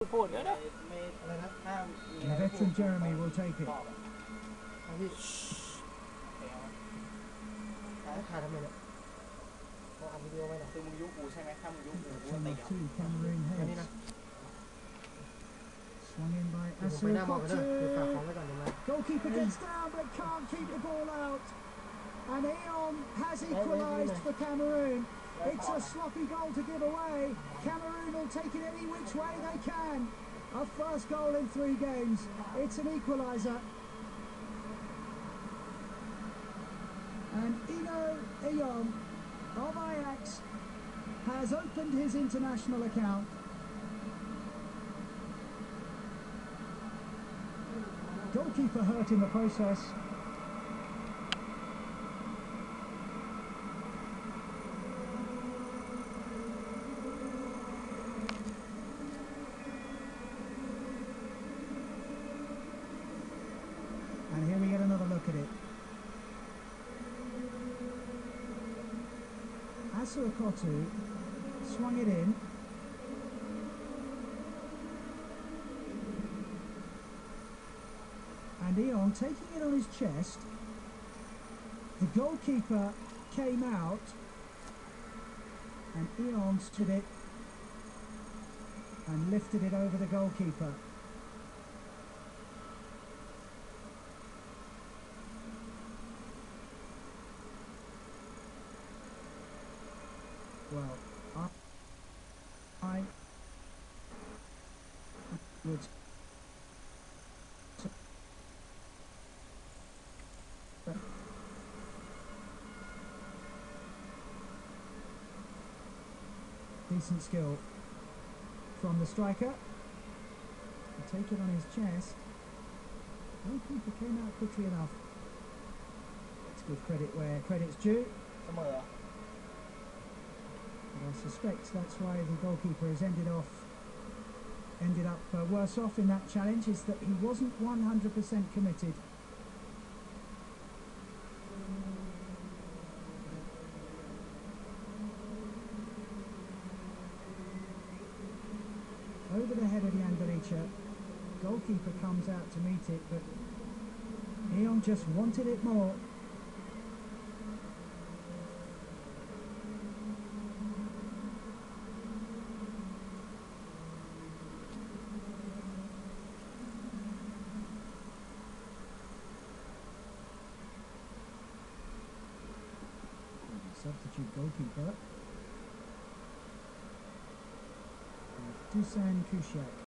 The veteran Geremi will take it. two Cameroon heads. Swung in by Asir Goalkeeper gets down but can't keep the ball out. And Eon has equalised for Cameroon. It's a sloppy goal to give away. Cameroon take it any which way they can. A first goal in three games. It's an equaliser. And Enoh Eon of Ajax has opened his international account. Goalkeeper hurt in the process. Look at it. Assou-Ekotto swung it in. And Eon taking it on his chest. The goalkeeper came out and Eon stood it and lifted it over the goalkeeper. well. I would decent skill from the striker. Take it on his chest. Don't think he came out quickly enough. Let's give credit where credit's due. Somewhere. I suspect that's why the goalkeeper has ended off, ended up uh, worse off in that challenge. Is that he wasn't 100% committed. Over the head of Yandaricha, goalkeeper comes out to meet it, but Eon just wanted it more. Substitute goalkeeper. Dusan Kuciak.